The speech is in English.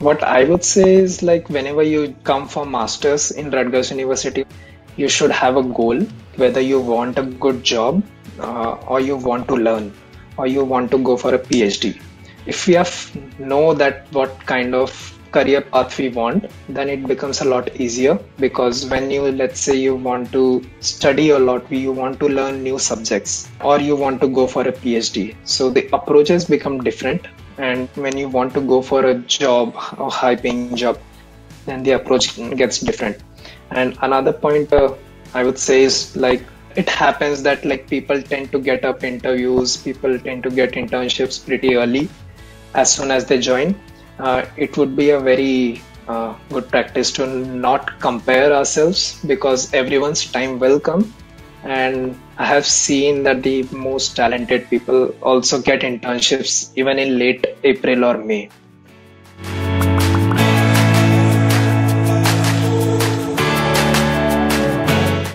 what I would say is like whenever you come for masters in Rutgers University, you should have a goal whether you want a good job uh, or you want to learn or you want to go for a PhD. If we have know that what kind of career path we want, then it becomes a lot easier because when you let's say you want to study a lot, you want to learn new subjects or you want to go for a PhD. So the approaches become different and when you want to go for a job a high paying job then the approach gets different. And another point uh, i would say is like it happens that like people tend to get up interviews people tend to get internships pretty early as soon as they join. Uh, it would be a very uh, good practice to not compare ourselves because everyone's time will come and I have seen that the most talented people also get internships even in late April or May.